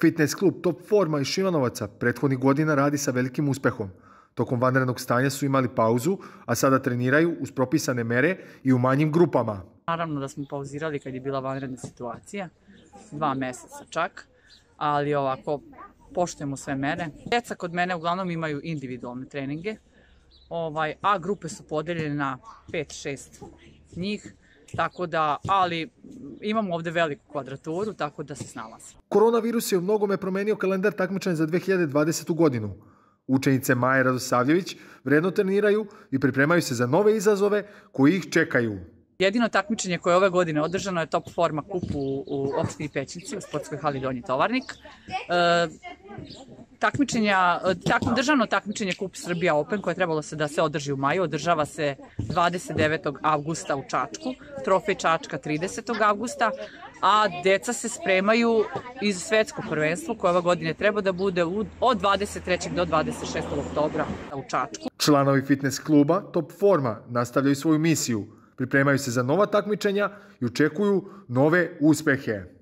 Fitness klub Top Forma iz Šivanovaca prethodnih godina radi sa velikim uspehom. Tokom vanrednog stanja su imali pauzu, a sada treniraju uz propisane mere i u manjim grupama. Naravno da smo pauzirali kad je bila vanredna situacija, dva meseca čak, ali ovako poštujemo sve mere. Deca kod mene uglavnom imaju individualne treninge, ovaj, a grupe su podeljene na 5-6 njih, tako da, ali imamo ovde veliku kvadraturu, tako da se snalazi. Koronavirus je u mnogome promenio kalendar takmičanja za 2020. godinu. Učenice Maje Radosavljević vredno treniraju i pripremaju se za nove izazove koji ih čekaju. Jedino takmičenje koje je ove godine održano je Top Forma kup u, u opštini Pećinci u sportskoj hali Donji Tovarnik. E, takmičenja, tak, državno takmičenje Kup Srbija Open koje je trebalo se da se održi u maju, održava se 29. avgusta u Čačku, trofej Čačka 30. avgusta, a deca se spremaju iz svetsko prvenstvo koje ove godine treba da bude od 23. do 26. oktobra u Čačku. Članovi fitness kluba Top Forma nastavljaju svoju misiju, pripremaju se za nova takmičenja i očekuju nove uspehe.